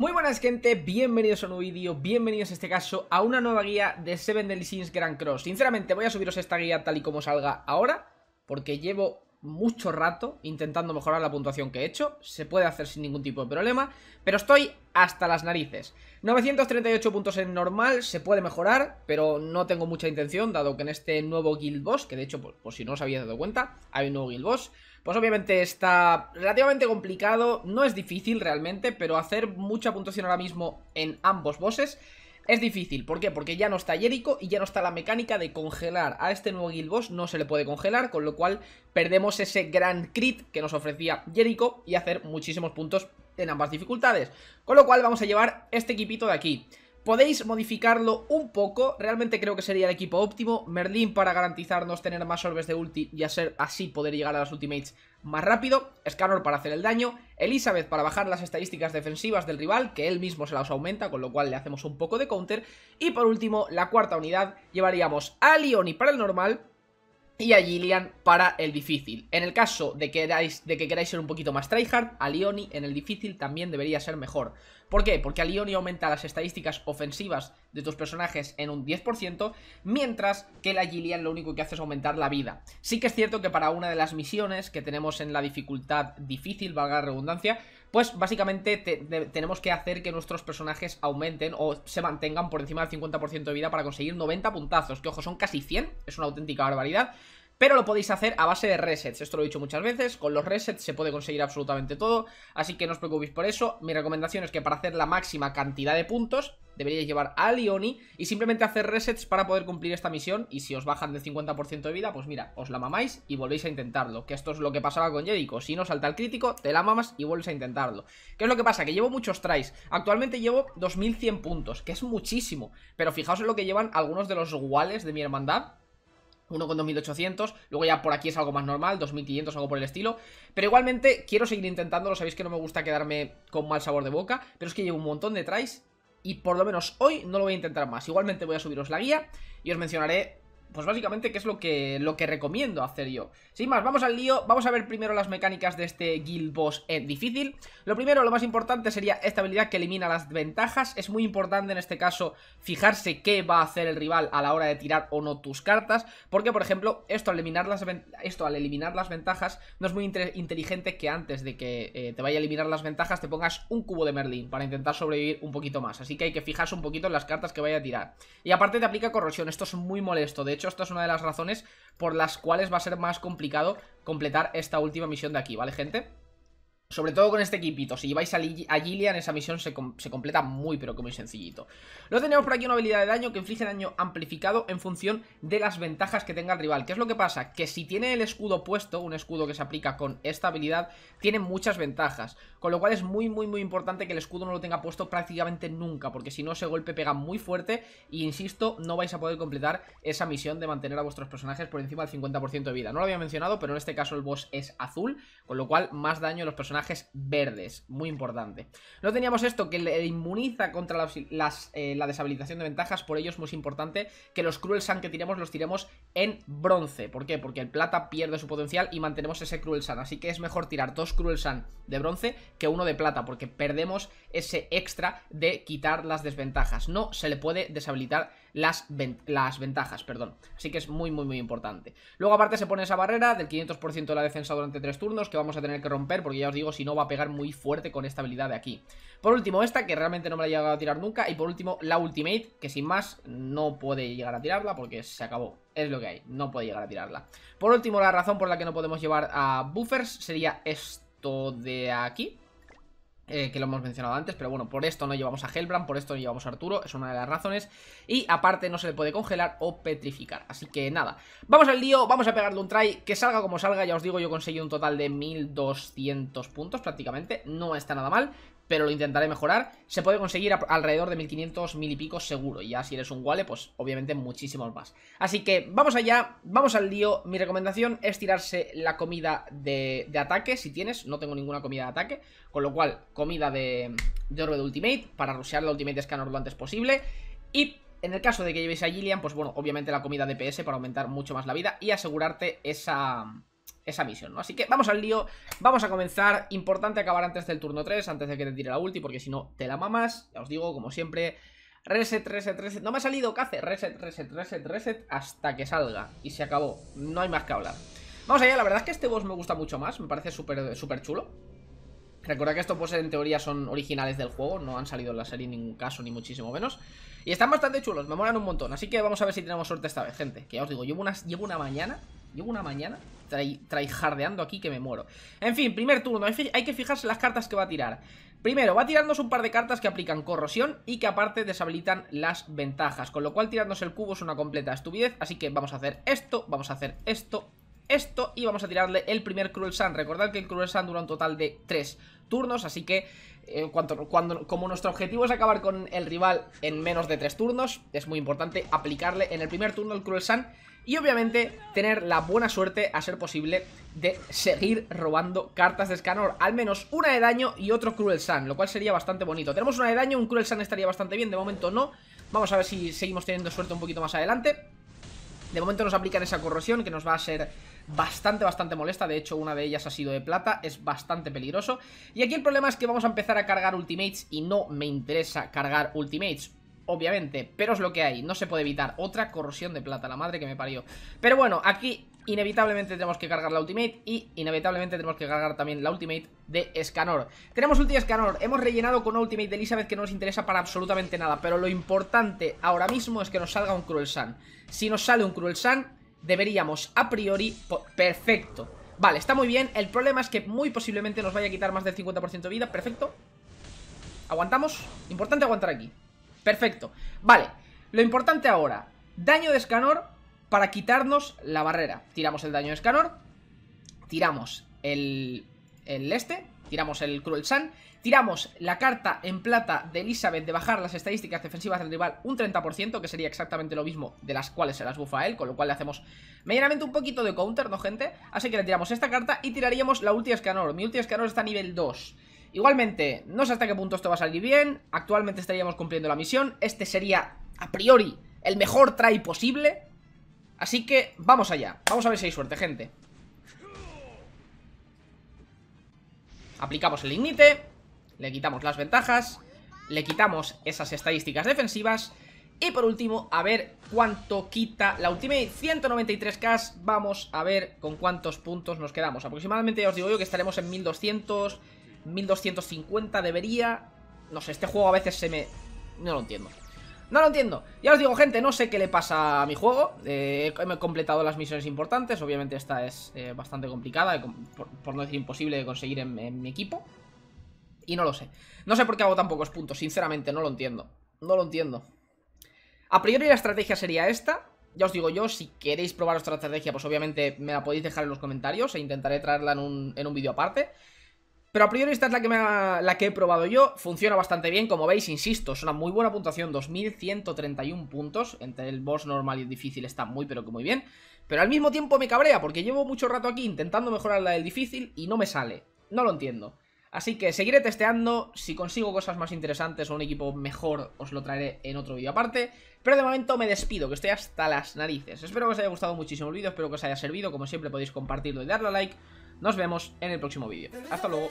Muy buenas gente, bienvenidos a un nuevo vídeo, bienvenidos en este caso a una nueva guía de Seven Deadly Sins Grand Cross. Sinceramente voy a subiros esta guía tal y como salga ahora Porque llevo mucho rato intentando mejorar la puntuación que he hecho Se puede hacer sin ningún tipo de problema Pero estoy hasta las narices. 938 puntos en normal, se puede mejorar Pero no tengo mucha intención Dado que en este nuevo Guild Boss Que de hecho, por, si no os habéis dado cuenta Hay un nuevo Guild Boss pues obviamente está relativamente complicado, no es difícil realmente, pero hacer mucha puntuación ahora mismo en ambos bosses es difícil. ¿Por qué? Porque ya no está Jericho y ya no está la mecánica de congelar. A este nuevo Guild Boss no se le puede congelar, con lo cual perdemos ese gran crit que nos ofrecía Jericho y hacer muchísimos puntos en ambas dificultades. Con lo cual vamos a llevar este equipito de aquí. Podéis modificarlo un poco, realmente creo que sería el equipo óptimo. Merlin para garantizarnos tener más orbes de ulti y así poder llegar a las ultimates más rápido. Scanor para hacer el daño. Elizabeth para bajar las estadísticas defensivas del rival, que él mismo se las aumenta, con lo cual le hacemos un poco de counter. Y por último, la cuarta unidad, llevaríamos a Leoni para el normal, y a Gillian para el difícil. En el caso de, que queráis, de que queráis ser un poquito más tryhard, a Leoni en el difícil también debería ser mejor. ¿Por qué? Porque a Leoni aumenta las estadísticas ofensivas de tus personajes en un 10%, mientras que la Gillian lo único que hace es aumentar la vida. Sí que es cierto que para una de las misiones que tenemos en la dificultad difícil, valga la redundancia, pues básicamente tenemos que hacer que nuestros personajes aumenten o se mantengan por encima del 50% de vida para conseguir 90 puntazos, que ojo, son casi 100, es una auténtica barbaridad. Pero lo podéis hacer a base de resets, esto lo he dicho muchas veces, con los resets se puede conseguir absolutamente todo, así que no os preocupéis por eso, mi recomendación es que para hacer la máxima cantidad de puntos, deberíais llevar a Leoni y simplemente hacer resets para poder cumplir esta misión, y si os bajan del 50% de vida, pues mira, os la mamáis y volvéis a intentarlo, que esto es lo que pasaba con Jericho, si no salta el crítico, te la mamas y vuelves a intentarlo. ¿Qué es lo que pasa? Que llevo muchos tries, actualmente llevo 2100 puntos, que es muchísimo, pero fijaos en lo que llevan algunos de los guales de mi hermandad, uno con 2800, luego ya por aquí es algo más normal, 2500, algo por el estilo. Pero igualmente quiero seguir intentándolo, sabéis que no me gusta quedarme con mal sabor de boca, pero es que llevo un montón de tries y por lo menos hoy no lo voy a intentar más. Igualmente voy a subiros la guía y os mencionaré pues básicamente qué es lo que, lo que recomiendo hacer yo. Sin más, vamos al lío, vamos a ver primero las mecánicas de este Guild Boss en difícil. Lo primero, lo más importante sería esta habilidad que elimina las ventajas. Es muy importante en este caso fijarse qué va a hacer el rival a la hora de tirar o no tus cartas. Porque, por ejemplo, esto al eliminar las, esto, al eliminar las ventajas no es muy inteligente que antes de que eh, te vaya a eliminar las ventajas te pongas un cubo de Merlin para intentar sobrevivir un poquito más. Así que hay que fijarse un poquito en las cartas que vaya a tirar. Y aparte te aplica corrosión, esto es muy molesto. De hecho, esta es una de las razones por las cuales va a ser más complicado completar esta última misión de aquí, ¿vale, gente? Sobre todo con este equipito, si lleváis a, Gillian esa misión se, completa muy pero que muy sencillito Luego tenemos por aquí una habilidad de daño que inflige daño amplificado en función de las ventajas que tenga el rival ¿Qué es lo que pasa? Que si tiene el escudo puesto, un escudo que se aplica con esta habilidad, tiene muchas ventajas Con lo cual es muy muy muy importante que el escudo no lo tenga puesto prácticamente nunca Porque si no ese golpe pega muy fuerte y insisto, no vais a poder completar esa misión de mantener a vuestros personajes por encima del 50% de vida No lo había mencionado, pero en este caso el boss es azul, con lo cual más daño a los personajes verdes, muy importante. No teníamos esto que le inmuniza contra las, eh, la deshabilitación de ventajas, por ello es muy importante que los Cruel Sun que tiremos los tiremos en bronce. ¿Por qué? Porque el plata pierde su potencial y mantenemos ese Cruel Sun, así que es mejor tirar dos Cruel Sun de bronce que uno de plata, porque perdemos ese extra de quitar las desventajas. No se le puede deshabilitar las, las ventajas, perdón. Así que es muy, muy, muy importante. Luego aparte se pone esa barrera del 500% de la defensa durante tres turnos que vamos a tener que romper porque ya os digo, si no va a pegar muy fuerte con esta habilidad de aquí. Por último esta, que realmente no me la he llegado a tirar nunca. Y por último la Ultimate, que sin más no puede llegar a tirarla porque se acabó. Es lo que hay, no puede llegar a tirarla. Por último, la razón por la que no podemos llevar a buffers sería esto de aquí eh, que lo hemos mencionado antes, pero bueno, por esto no llevamos a Hellbrand, por esto no llevamos a Arturo, es una de las razones, y aparte no se le puede congelar o petrificar, así que nada, vamos al lío, vamos a pegarle un try, que salga como salga, ya os digo, yo he conseguido un total de 1200 puntos prácticamente, no está nada mal, pero lo intentaré mejorar. Se puede conseguir alrededor de 1500, mil y pico seguro. Y ya si eres un Wale, pues obviamente muchísimos más. Así que vamos allá, vamos al lío. Mi recomendación es tirarse la comida de, ataque, si tienes. No tengo ninguna comida de ataque. Con lo cual, comida de, de orbe de ultimate para rushear la ultimate scanner lo antes posible. Y en el caso de que llevéis a Gillian, pues bueno, obviamente la comida de PS para aumentar mucho más la vida y asegurarte esa esa misión, ¿no? Así que vamos al lío, vamos a comenzar. Importante acabar antes del turno 3, antes de que te tire la ulti, porque si no te la mamas. Ya os digo, como siempre, reset, reset, reset. No me ha salido que hace reset, reset, reset, reset hasta que salga. Y se acabó. No hay más que hablar. Vamos allá, la verdad es que este boss me gusta mucho más, me parece súper súper chulo. Recuerda que estos bosses en teoría son originales del juego, no han salido en la serie en ningún caso, ni muchísimo menos. Y están bastante chulos, me molan un montón. Así que vamos a ver si tenemos suerte esta vez, gente. Que ya os digo, llevo una, llevo una mañana, llevo una mañana tryhardeando aquí que me muero. En fin, primer turno, hay que fijarse las cartas que va a tirar. Primero, va a tirarnos un par de cartas que aplican corrosión y que aparte deshabilitan las ventajas. Con lo cual tirarnos el cubo es una completa estupidez. Así que vamos a hacer esto, vamos a hacer esto, esto y vamos a tirarle el primer Cruel Sun. Recordad que el Cruel Sun dura un total de 3 turnos, así que eh, cuando, como nuestro objetivo es acabar con el rival en menos de 3 turnos, es muy importante aplicarle en el primer turno el Cruel Sun y obviamente tener la buena suerte, a ser posible, de seguir robando cartas de Scanor. Al menos una de daño y otro Cruel Sun, lo cual sería bastante bonito. Tenemos una de daño, un Cruel Sun estaría bastante bien, de momento no. Vamos a ver si seguimos teniendo suerte un poquito más adelante. De momento nos aplican esa corrosión que nos va a ser bastante, bastante molesta. De hecho, una de ellas ha sido de plata. Es bastante peligroso. Y aquí el problema es que vamos a empezar a cargar ultimates y no me interesa cargar ultimates. Obviamente, pero es lo que hay, no se puede evitar Otra corrosión de plata, la madre que me parió Pero bueno, aquí inevitablemente tenemos que cargar la ultimate Y inevitablemente tenemos que cargar también la ultimate de Scanor. Tenemos ulti Scanor, hemos rellenado con una ultimate de Elizabeth que no nos interesa para absolutamente nada Pero lo importante ahora mismo es que nos salga un Cruel Sun. Si nos sale un Cruel Sun, deberíamos a priori... Perfecto. Vale, está muy bien, el problema es que muy posiblemente nos vaya a quitar más del 50% de vida Perfecto. Aguantamos, importante aguantar aquí. Perfecto, vale Lo importante ahora, daño de Scanor Para quitarnos la barrera Tiramos el daño de Scanor Tiramos el, el este Tiramos el Cruel Sun Tiramos la carta en plata de Elizabeth de bajar las estadísticas defensivas del rival un 30%, que sería exactamente lo mismo de las cuales se las bufa él, con lo cual le hacemos medianamente un poquito de counter, ¿no, gente? Así que le tiramos esta carta y tiraríamos la ulti Escanor. Mi ulti Escanor está a nivel 2. Igualmente, no sé hasta qué punto esto va a salir bien, actualmente estaríamos cumpliendo la misión, este sería, a priori, el mejor try posible, así que vamos allá, vamos a ver si hay suerte, gente. Aplicamos el Ignite le quitamos las ventajas, le quitamos esas estadísticas defensivas y por último, a ver cuánto quita la Ultimate. 193k, vamos a ver con cuántos puntos nos quedamos. Aproximadamente ya os digo yo que estaremos en 1200, 1250 debería. No sé, este juego a veces se me... no lo entiendo no lo entiendo. Ya os digo, gente, no sé qué le pasa a mi juego. Eh, he completado las misiones importantes. Obviamente esta es eh, bastante complicada, por, no decir imposible de conseguir en mi equipo. Y no lo sé. No sé por qué hago tan pocos puntos, sinceramente, no lo entiendo. No lo entiendo. A priori la estrategia sería esta. Ya os digo yo, si queréis probar otra estrategia, pues obviamente me la podéis dejar en los comentarios e intentaré traerla en un, en un vídeo aparte. Pero a priori esta es la que, me la que he probado yo, funciona bastante bien, como veis, insisto, es una muy buena puntuación, 2131 puntos, entre el boss normal y el difícil está muy pero que muy bien, pero al mismo tiempo me cabrea, porque llevo mucho rato aquí intentando mejorar la del difícil y no me sale, no lo entiendo. Así que seguiré testeando, si consigo cosas más interesantes o un equipo mejor os lo traeré en otro vídeo aparte. Pero de momento me despido, que estoy hasta las narices. Espero que os haya gustado muchísimo el vídeo, espero que os haya servido. Como siempre podéis compartirlo y darle a like Nos vemos en el próximo vídeo, hasta luego